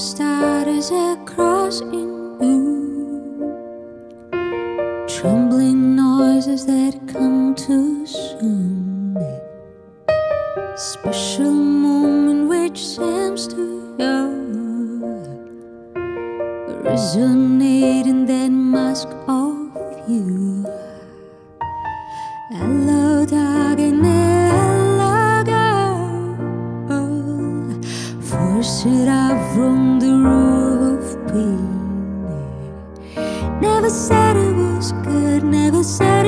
starters across in you. Trembling noises that come too soon. Special moment which seems to resonate in that mask of you. Force it out from the roof. Being Never said it was good. Never said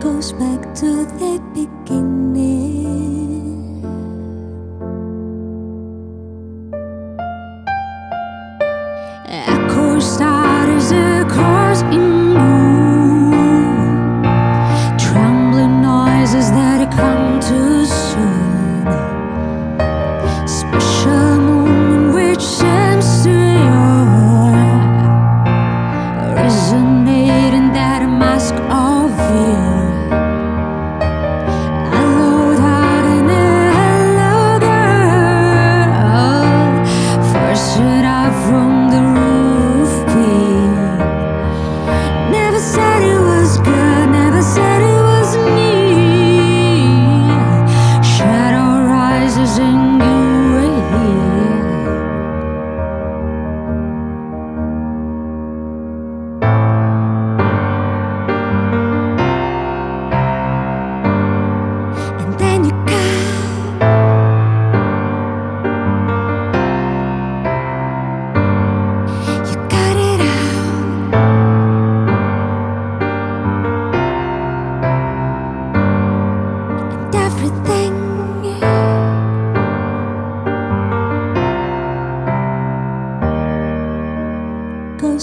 goes back to the beginning. Echo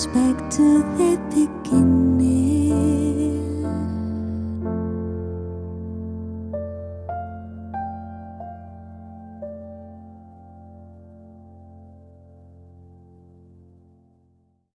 back to the beginning.